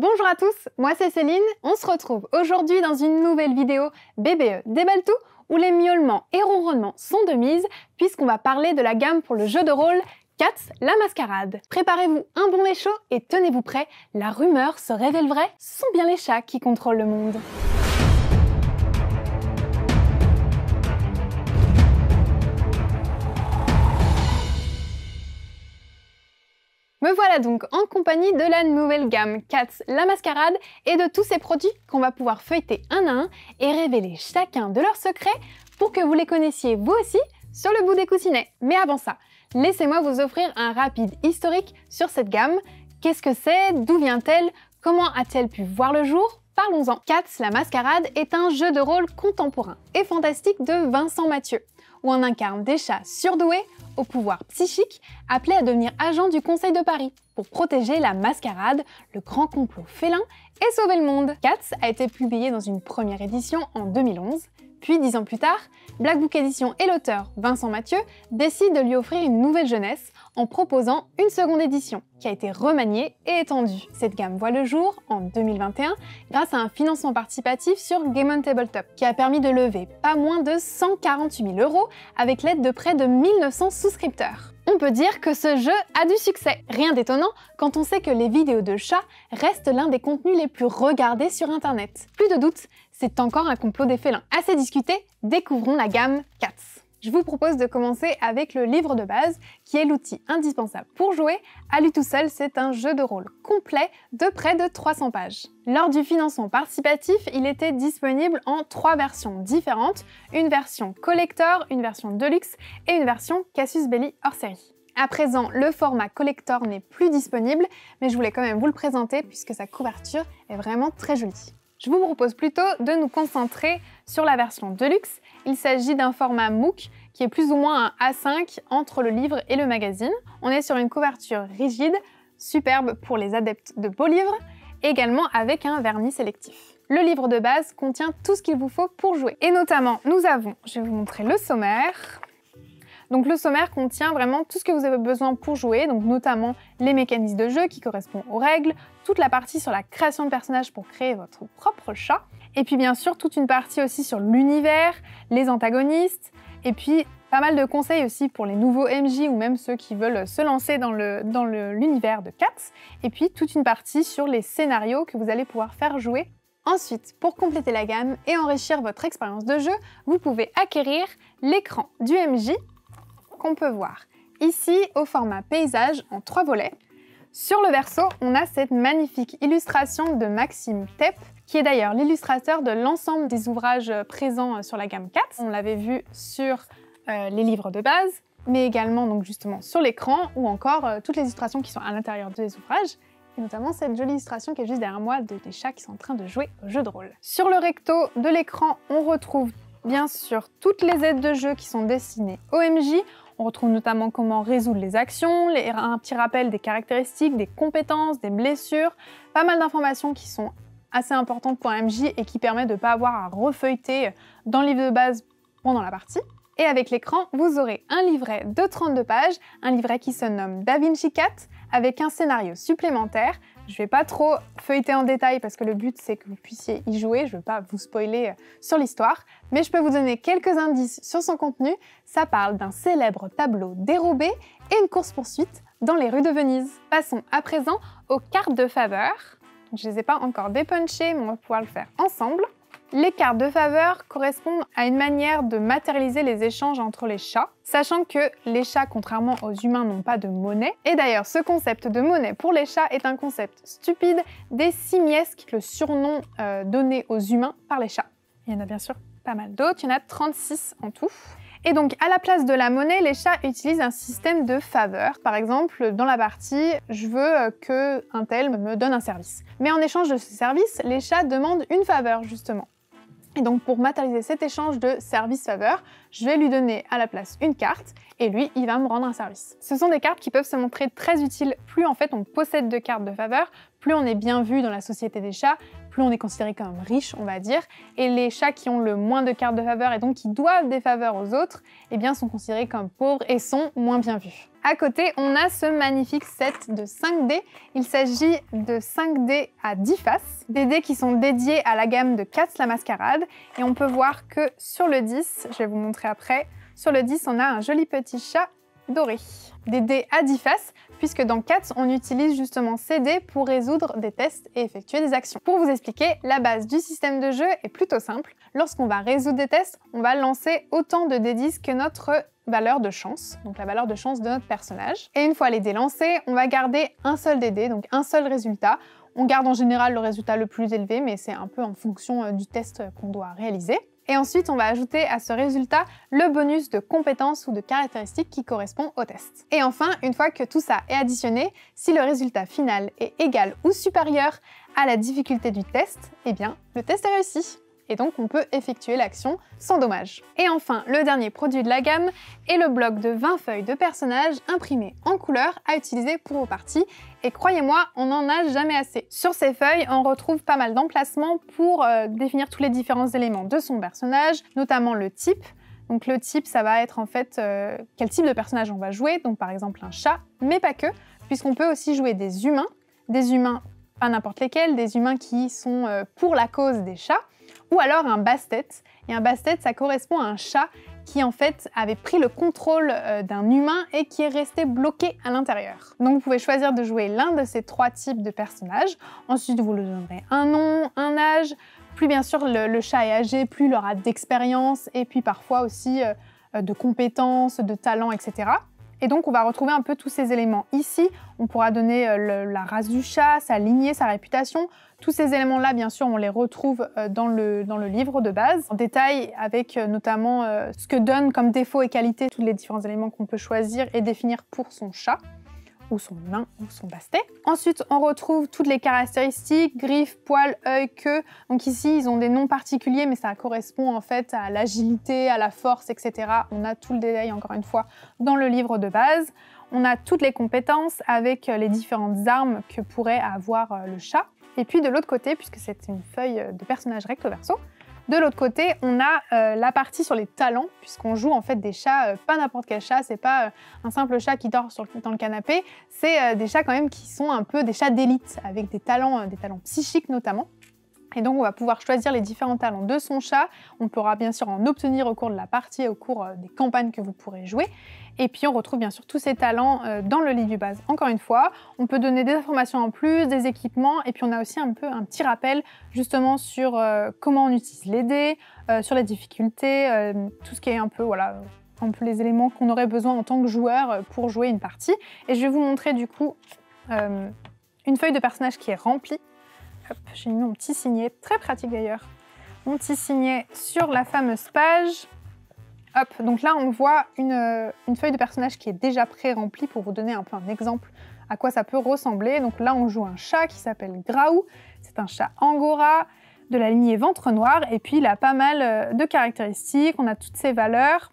Bonjour à tous, moi c'est Céline, on se retrouve aujourd'hui dans une nouvelle vidéo BBE Déballe tout où les miaulements et ronronnements sont de mise puisqu'on va parler de la gamme pour le jeu de rôle Cats, la mascarade. Préparez-vous un bon lait et tenez-vous prêts, la rumeur se révèle vraie, sont bien les chats qui contrôlent le monde. Me voilà donc en compagnie de la nouvelle gamme Cats La Mascarade et de tous ces produits qu'on va pouvoir feuilleter un à un et révéler chacun de leurs secrets pour que vous les connaissiez vous aussi sur le bout des coussinets. Mais avant ça, laissez-moi vous offrir un rapide historique sur cette gamme. Qu'est-ce que c'est? D'où vient-elle? Comment a-t-elle pu voir le jour? Parlons-en. Cats La Mascarade est un jeu de rôle contemporain et fantastique de Vincent Mathieu, où on incarne des chats surdoués au pouvoir psychique, appelé à devenir agent du Conseil de Paris pour protéger la mascarade, le grand complot félin et sauver le monde. Cats a été publié dans une première édition en 2011, puis dix ans plus tard, Black Book Edition et l'auteur Vincent Mathieu décident de lui offrir une nouvelle jeunesse en proposant une seconde édition qui a été remaniée et étendue. Cette gamme voit le jour en 2021 grâce à un financement participatif sur Game on Tabletop qui a permis de lever pas moins de 148 000 euros avec l'aide de près de 1900 souscripteurs. On peut dire que ce jeu a du succès. Rien d'étonnant quand on sait que les vidéos de chats restent l'un des contenus les plus regardés sur Internet. Plus de doute, c'est encore un complot des félins. Assez discuté, découvrons la gamme Cats. Je vous propose de commencer avec le livre de base, qui est l'outil indispensable pour jouer. À lui tout seul, c'est un jeu de rôle complet de près de 300 pages. Lors du financement participatif, il était disponible en trois versions différentes, une version collector, une version deluxe et une version Casus Belli hors série. À présent, le format collector n'est plus disponible, mais je voulais quand même vous le présenter puisque sa couverture est vraiment très jolie. Je vous propose plutôt de nous concentrer sur la version Deluxe. Il s'agit d'un format MOOC qui est plus ou moins un A5 entre le livre et le magazine. On est sur une couverture rigide, superbe pour les adeptes de beaux livres, également avec un vernis sélectif. Le livre de base contient tout ce qu'il vous faut pour jouer. Et notamment, nous avons, je vais vous montrer le sommaire, donc le sommaire contient vraiment tout ce que vous avez besoin pour jouer, donc notamment les mécanismes de jeu qui correspondent aux règles, toute la partie sur la création de personnages pour créer votre propre chat, et puis bien sûr toute une partie aussi sur l'univers, les antagonistes, et puis pas mal de conseils aussi pour les nouveaux MJ ou même ceux qui veulent se lancer dans l'univers dans de Cats, et puis toute une partie sur les scénarios que vous allez pouvoir faire jouer Ensuite, pour compléter la gamme et enrichir votre expérience de jeu, vous pouvez acquérir l'écran du MJ qu'on peut voir ici au format paysage en trois volets. Sur le verso, on a cette magnifique illustration de Maxime Tepp, qui est d'ailleurs l'illustrateur de l'ensemble des ouvrages présents sur la gamme 4. On l'avait vu sur euh, les livres de base, mais également donc justement sur l'écran ou encore euh, toutes les illustrations qui sont à l'intérieur des ouvrages et notamment cette jolie illustration qui est juste derrière moi de des chats qui sont en train de jouer au jeu de rôle. Sur le recto de l'écran, on retrouve bien sûr toutes les aides de jeu qui sont destinées au. On retrouve notamment comment résoudre les actions, un petit rappel des caractéristiques, des compétences, des blessures, pas mal d'informations qui sont assez importantes pour MJ et qui permettent de ne pas avoir à refeuilleter dans le livre de base pendant la partie. Et avec l'écran, vous aurez un livret de 32 pages, un livret qui se nomme Da Vinci Cat, avec un scénario supplémentaire. Je ne vais pas trop feuilleter en détail parce que le but c'est que vous puissiez y jouer, je ne veux pas vous spoiler euh, sur l'histoire, mais je peux vous donner quelques indices sur son contenu. Ça parle d'un célèbre tableau dérobé et une course-poursuite dans les rues de Venise. Passons à présent aux cartes de faveur. Je ne les ai pas encore dépunchées, mais on va pouvoir le faire ensemble. Les cartes de faveur correspondent à une manière de matérialiser les échanges entre les chats, sachant que les chats, contrairement aux humains, n'ont pas de monnaie. Et d'ailleurs, ce concept de monnaie pour les chats est un concept stupide des simiesques, le surnom euh, donné aux humains par les chats. Il y en a bien sûr pas mal d'autres, il y en a 36 en tout. Et donc, à la place de la monnaie, les chats utilisent un système de faveur. Par exemple, dans la partie, je veux que un tel me donne un service. Mais en échange de ce service, les chats demandent une faveur, justement. Et donc pour matérialiser cet échange de service-faveur, je vais lui donner à la place une carte et lui, il va me rendre un service. Ce sont des cartes qui peuvent se montrer très utiles. Plus en fait on possède de cartes de faveur, plus on est bien vu dans la société des chats, plus on est considéré comme riche, on va dire. Et les chats qui ont le moins de cartes de faveur et donc qui doivent des faveurs aux autres, eh bien sont considérés comme pauvres et sont moins bien vus. À côté, on a ce magnifique set de 5 dés. Il s'agit de 5 dés à 10 faces, des dés qui sont dédiés à la gamme de Cats la Mascarade. Et on peut voir que sur le 10, je vais vous montrer après, sur le 10, on a un joli petit chat doré. Des dés à 10 faces, puisque dans Cats, on utilise justement ces dés pour résoudre des tests et effectuer des actions. Pour vous expliquer, la base du système de jeu est plutôt simple. Lorsqu'on va résoudre des tests, on va lancer autant de dés 10 que notre valeur de chance, donc la valeur de chance de notre personnage. Et une fois les dés lancés, on va garder un seul des dés, donc un seul résultat. On garde en général le résultat le plus élevé, mais c'est un peu en fonction euh, du test qu'on doit réaliser. Et ensuite, on va ajouter à ce résultat le bonus de compétences ou de caractéristiques qui correspond au test. Et enfin, une fois que tout ça est additionné, si le résultat final est égal ou supérieur à la difficulté du test, eh bien, le test est réussi et donc on peut effectuer l'action sans dommage. Et enfin, le dernier produit de la gamme est le bloc de 20 feuilles de personnages imprimées en couleur à utiliser pour vos parties. Et croyez-moi, on n'en a jamais assez. Sur ces feuilles, on retrouve pas mal d'emplacements pour euh, définir tous les différents éléments de son personnage, notamment le type, donc le type, ça va être en fait euh, quel type de personnage on va jouer, donc par exemple un chat, mais pas que, puisqu'on peut aussi jouer des humains, des humains pas n'importe lesquels, des humains qui sont euh, pour la cause des chats, ou alors un bastet. Et un bastet, ça correspond à un chat qui en fait avait pris le contrôle euh, d'un humain et qui est resté bloqué à l'intérieur. Donc vous pouvez choisir de jouer l'un de ces trois types de personnages. Ensuite, vous lui donnerez un nom, un âge. Plus bien sûr le, chat est âgé, plus il aura d'expérience et puis parfois aussi euh, euh, de compétences, de talents, etc. Et donc, on va retrouver un peu tous ces éléments ici. On pourra donner euh, la race du chat, sa lignée, sa réputation. Tous ces éléments-là, bien sûr, on les retrouve euh, dans le, dans le livre de base, en détail avec euh, notamment ce que donnent comme défaut et qualité tous les différents éléments qu'on peut choisir et définir pour son chat ou son nain ou son bastet. Ensuite, on retrouve toutes les caractéristiques, griffes, poils, œil, queue. Donc ici, ils ont des noms particuliers, mais ça correspond en fait à l'agilité, à la force, etc. On a tout le détail, encore une fois, dans le livre de base. On a toutes les compétences avec les différentes armes que pourrait avoir euh, le chat. Et puis de l'autre côté, puisque c'est une feuille de personnage recto verso, de l'autre côté, on a euh, la partie sur les talents, puisqu'on joue en fait des chats, euh, pas n'importe quel chat, c'est pas euh, un simple chat qui dort dans le canapé, c'est des chats quand même qui sont un peu des chats d'élite, avec des talents, des talents psychiques notamment. Et donc on va pouvoir choisir les différents talents de son chat. On pourra bien sûr en obtenir au cours de la partie, au cours des campagnes que vous pourrez jouer. Et puis on retrouve bien sûr tous ces talents euh, dans le livre du base. Encore une fois, on peut donner des informations en plus, des équipements, et puis on a aussi un peu un petit rappel justement sur euh, comment on utilise les dés, euh, sur les difficultés, tout ce qui est un peu voilà un peu les éléments qu'on aurait besoin en tant que joueur pour jouer une partie. Et je vais vous montrer du coup une feuille de personnage qui est remplie. J'ai mis mon petit signet, très pratique d'ailleurs. Mon petit signet sur la fameuse page. Hop, donc là on voit euh, une, feuille de personnage qui est déjà pré-remplie pour vous donner un peu un exemple à quoi ça peut ressembler. Donc là on joue un chat qui s'appelle Graou, c'est un chat angora de la lignée ventre noir et puis il a pas mal euh, de caractéristiques, on a toutes ses valeurs,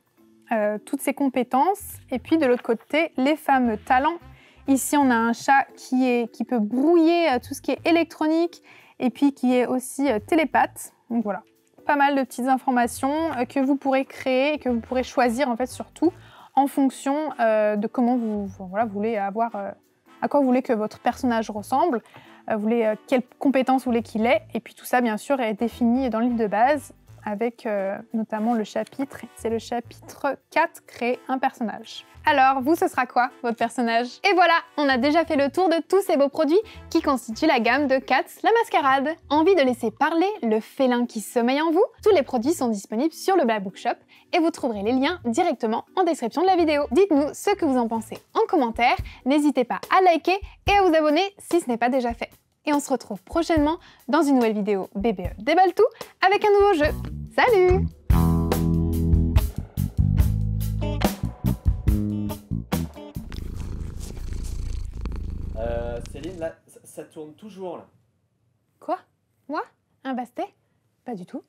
euh, toutes ses compétences et puis de l'autre côté les fameux talents. Ici on a un chat qui, peut brouiller tout ce qui est électronique et puis qui est aussi télépathe. Donc voilà, pas mal de petites informations euh, que vous pourrez créer et que vous pourrez choisir en fait surtout en fonction euh, de comment vous, voulez avoir, euh, à quoi vous voulez que votre personnage ressemble, voulez, quelles compétences vous voulez qu'il ait, et puis tout ça bien sûr est défini dans le livre de base avec euh, notamment le chapitre, c'est le chapitre 4, créer un personnage. Alors, vous, ce sera quoi, votre personnage? Et voilà, on a déjà fait le tour de tous ces beaux produits qui constituent la gamme de Cats la Mascarade. Envie de laisser parler le félin qui sommeille en vous? Tous les produits sont disponibles sur le Black Book Shop et vous trouverez les liens directement en description de la vidéo. Dites-nous ce que vous en pensez en commentaire, n'hésitez pas à liker et à vous abonner si ce n'est pas déjà fait et on se retrouve prochainement dans une nouvelle vidéo BBE déballe tout avec un nouveau jeu. Salut euh, Céline, là, ça, tourne toujours là. Quoi? Moi? Un bastet? Pas du tout.